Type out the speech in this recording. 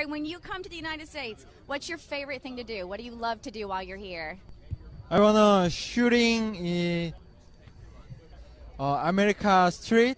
right, when you come to the United States, what's your favorite thing to do? What do you love to do while you're here? I wanna shooting in uh, America Street.